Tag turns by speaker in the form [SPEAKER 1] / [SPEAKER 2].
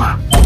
[SPEAKER 1] Иванова.